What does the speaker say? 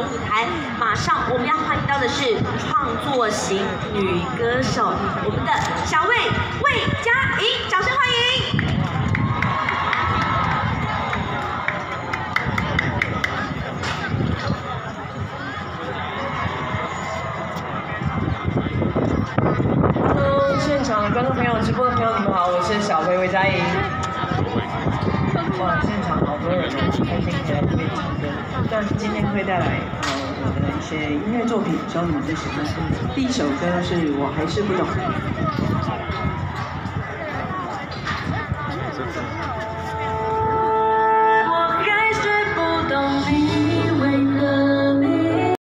舞台，马上我们要欢迎到的是创作型女歌手，我们的小魏魏佳莹，掌声欢迎。Hello，现场观众朋友、直播的朋友，你们好，我是小薇魏佳莹。哇，现场好多人，开心唱歌。但今天会带来呃我的一些音乐作品，希望你们会喜欢。第一首歌是我还是不懂。